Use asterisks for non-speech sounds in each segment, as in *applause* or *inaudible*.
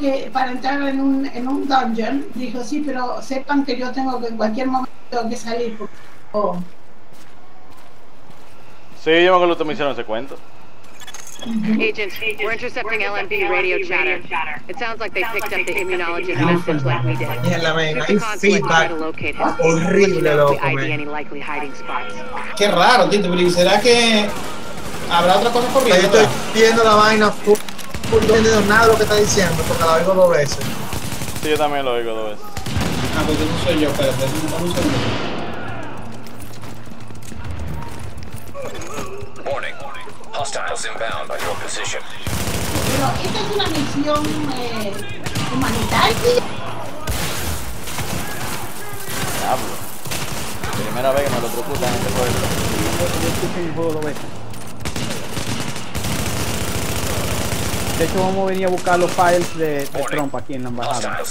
que para entrar en un, en un dungeon, dijo, sí, pero sepan que yo tengo que en cualquier momento tengo que salir. Porque, oh. Sí, yo me acuerdo que me hicieron ese cuento. Agent, we're intercepting LMB radio chatter. It sounds like they picked up the immunologist message like we did. Mierda, men, If hay the consulate try feedback to locate him, horrible, loco. Qué raro, Tito, pero ¿y será que habrá otra cosa corriendo? yo estoy viendo la vaina full, no entiendo nada de lo que está diciendo, porque la oigo dos veces. Sí, yo también lo oigo dos veces. Ah, pues no soy yo, espérate, dame un segundo. Warning. Hostiles inbound on your position. Pero esta es una misión eh, humanitaria. Diablo. Primera vez que me lo proputan en este juego. Yo escuché el juego dos veces. De hecho, vamos a venir a buscar los files de, de Trump aquí en la embajada.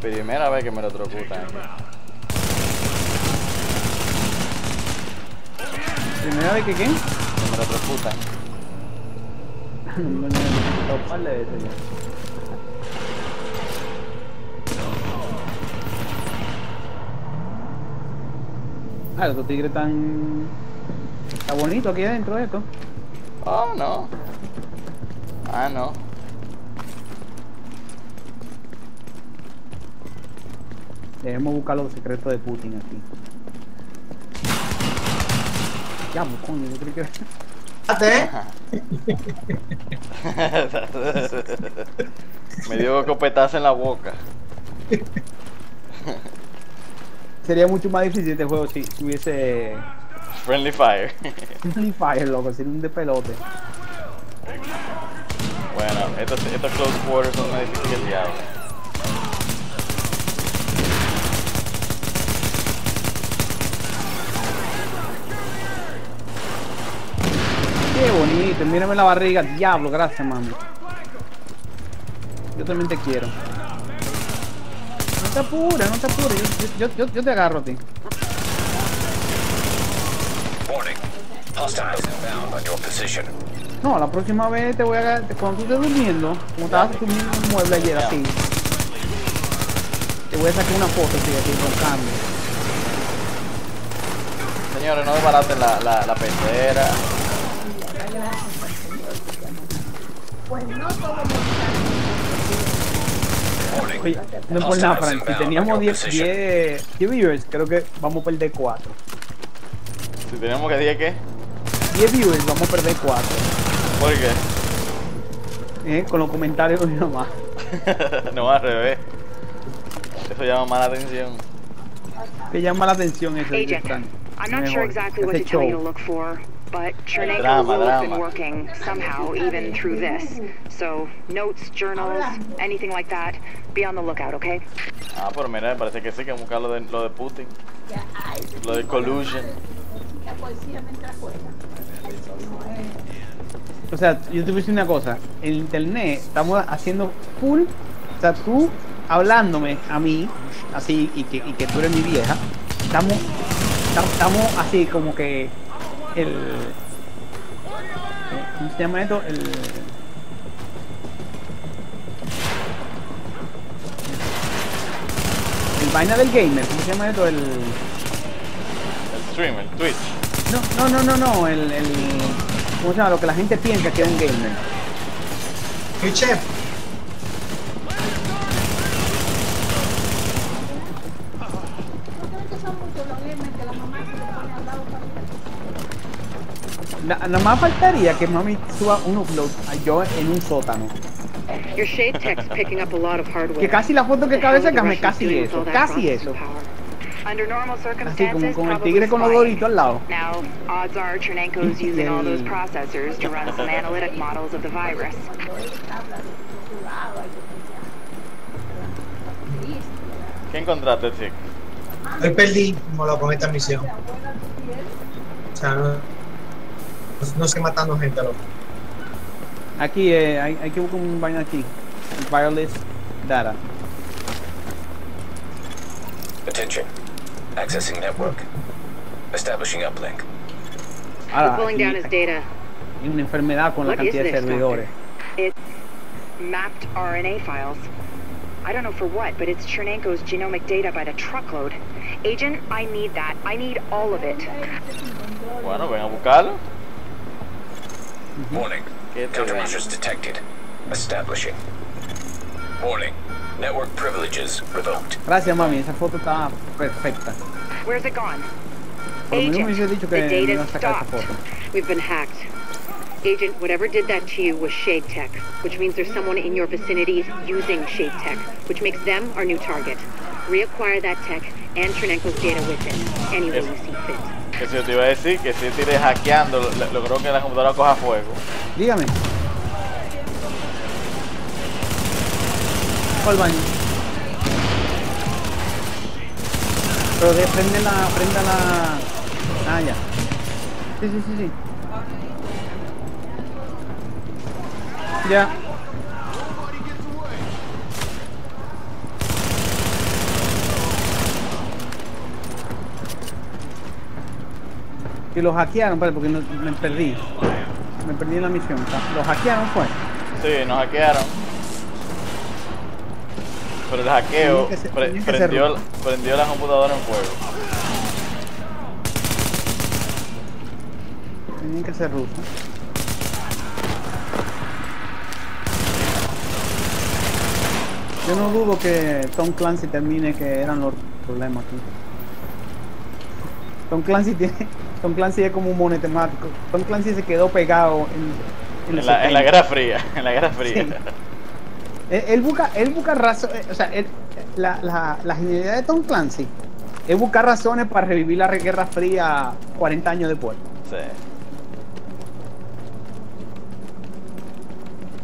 Primera vez que me lo trocutan. Primera vez que qué? Que me lo trocutan. No, no, par de veces ya. Ah, los tigres están... Está bonito aquí adentro esto. Oh, no. Ah, no. Debemos buscar los secretos de Putin aquí. Ya, pues, coño, yo creo que... *laughs* Me dio copetazo en la boca. Sería mucho más difícil este juego si tuviese... Friendly fire. Free Fire, loco, sería un de pelote. bueno, estos, estos close quarters son más difíciles que el diablo. Qué bonito, mírame la barriga, diablo, gracias mami. Yo también te quiero. No te apures, no te apures, yo, yo, yo, yo te agarro a ti. Warning. Hostiles inbound on your position. No, la próxima vez te voy a cuando tú estés durmiendo, como estabas durmiendo en un mueble ayer así, te voy a sacar una foto así, así, con cambio. Señores, no desbaraten la, la, la pecera. Pues no. Oye, no es por nada, Frank, si teníamos your 10, position. 10, 10 viewers, creo que vamos a perder 4. Si tenemos que decir qué, 10 viewers, vamos a perder 4. ¿por qué? ¿eh? Con los comentarios de mi mamá. *laughs* no al revés. Eso llama más la atención. Que llama la atención ese de Agent. I'm not sure exactly what to tell you to look for, but Chernenko Drama, will have been working somehow, even through this. So, notes, journals, anything like that, be on the lookout, okay? Ah, pero mira, me parece que sí, que buscar lo de, lo de Putin. Lo de collusion. Poesía mientras juega. Eso no es. O sea, yo te voy a decir una cosa. En internet estamos haciendo full. O sea, tú hablándome a mí, así, y que, y que tú eres mi vieja. Estamos, tam- estamos así como que el. ¿Cómo se llama esto? El. El vaina del gamer, ¿cómo se llama esto? El. El stream, el Twitch. No, no, no, no, no, el, el. ¿Cómo se llama? Lo que la gente piensa que es un gamer. Mi chef, ¿No creen que son muchos los gamers que la mamá se le pone al lado para Na- Nada más faltaría que mami suba un upload a yo en un sótano. Your shade tech's picking up a lot of hardware. Que casi la foto que are the sacarme, Russians casi eso, casi eso. Power? Under normal Así como circumstances, con el probably tigre con los doritos al lado. Now, odds are Chernenko's *laughs* using all those processors to run some analytic models of the virus. ¿Qué encontraste, Chick? hoy perdí como lo misión. O sea, no, no sé matando gente, loco. Aquí, eh, hay, hay que buscar un vaina aquí. Wireless data. Attention. Accessing network. Establishing uplink. Ahora, pulling aquí down his data. hay una enfermedad con la What is cantidad de this, servidores. It's mapped RNA files. I don't know for what, but it's Chernenko's genomic data by the truckload. Agent, I need that. I need all of it. Bueno, ven a buscarlo. Warning. ¿Qué te ven? Countermeasures detected. Establishing. Warning. Network privileges revoked. Gracias, mami. Esa foto está perfecta. Where's it gone? Por me Agent, dicho the que me data sacar stopped. We've been hacked. Agent, whatever did that to you was Shade Tech, which means there's someone in your vicinity using Shade Tech, which makes them our new target. Reacquire that tech and Chernenko's data with it, any way you see fit. Que si yo te iba a decir que si tiré hackeando, logró que la computadora coja fuego. Dígame. Al baño. Pero de prende la, prenda la. Ah, ya. Sí, sí, sí, sí. Ya. Y lo hackearon, espérate, porque no, me perdí. Me perdí en la misión. Lo hackearon fue. Sí, nos hackearon. Pero el hackeo pre- prendió, ruso. prendió la computadora en fuego. Tenían que ser rusos. Yo no dudo que Tom Clancy termine que eran los problemas aquí. Tom Clancy tiene, Tom Clancy es como un monetemático. Tom Clancy se quedó pegado en, en, la, en la 70. Guerra Fría. En la Guerra Fría. Sí. Él, él busca, él busca razones, o sea, él- la, la, la genialidad de Tom Clancy es buscar razones para revivir la Guerra Fría 40 años después. Sí.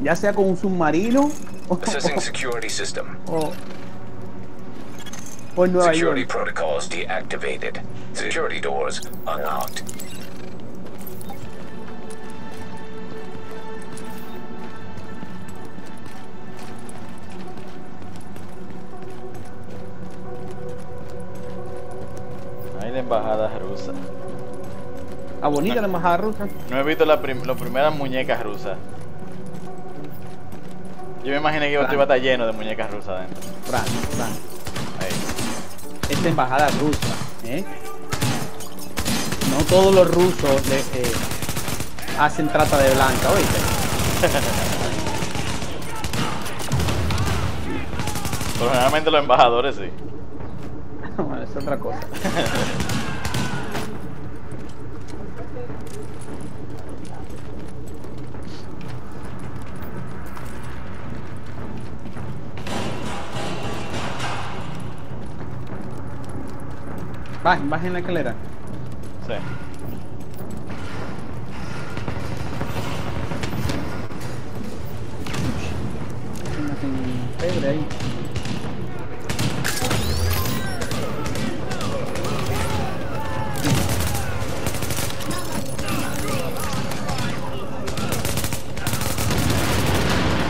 Ya sea con un submarino o, Assessing security system. o, o en Nueva Security protocols deactivated. Security doors unlocked. Embajada rusa. A bonita la embajada rusa. No he visto la prim- las primeras muñecas rusas. Yo me imaginé que iba iba a estar lleno de muñecas rusas adentro. Fran, Fran, Ahí. esta embajada rusa, ¿eh? No todos los rusos eh, hacen trata de blanca, oíste. *laughs* Pero generalmente los embajadores sí. *laughs* Bueno, es otra cosa. *laughs* Bajen, bajen la escalera. Sí. Pebre ahí.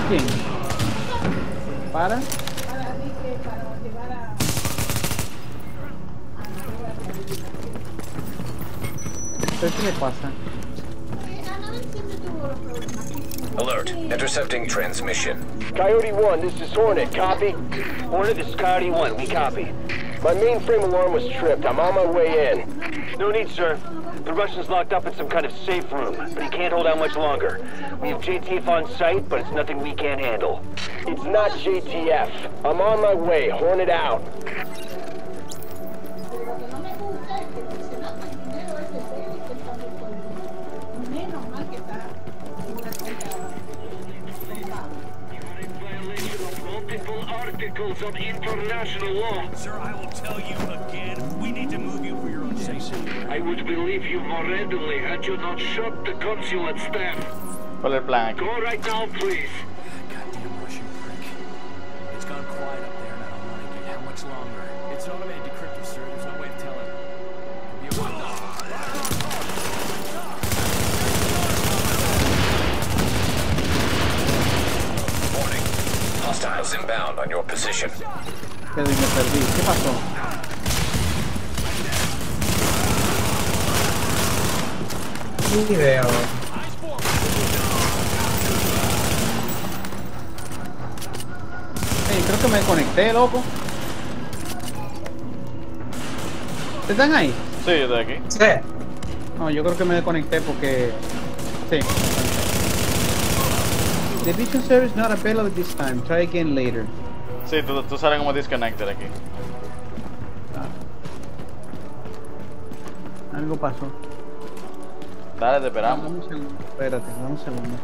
¿Quién? Para, ¿Pero qué le pasa? Alert. Intercepting transmission. Coyote 1, this is Hornet. Copy? Hornet, this is Coyote 1. We copy. My mainframe alarm was tripped. I'm on my way in. No need, sir. The Russian's locked up in some kind of safe room, but he can't hold out much longer. We have JTF on site, but it's nothing we can't handle. It's not JTF. I'm on my way. Hornet out. Articles of international law. Sir, I will tell you again, we need to move you for your own safety. I would believe you more readily had you not shot the consulate staff. ¿Cuál es el plan? Go right now, please. Goddamn Russian prick. It's gone quiet up there and I don't like it. How much longer? It's an automated position. Que me perdí. ¿Qué pasó? Ni idea. Sí, creo que me conecté, loco. ¿Están ahí? Sí, yo estoy aquí. Sí. No, yo creo que me desconecté porque... Sí. The vision service not available this time. Try again later. Sí, tú, tú sales como disconnected aquí. Algo pasó. Dale, te Dame esperamos. un segundo. Espérate, dame un segundo.